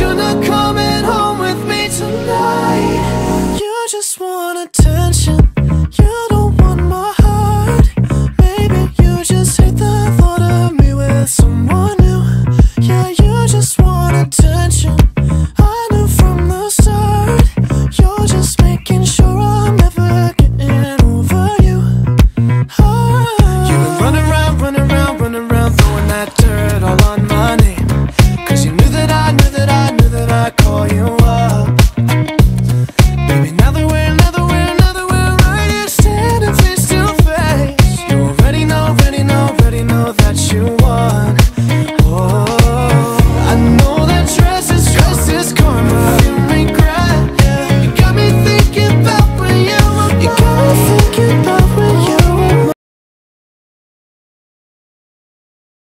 shouldn't have come know why.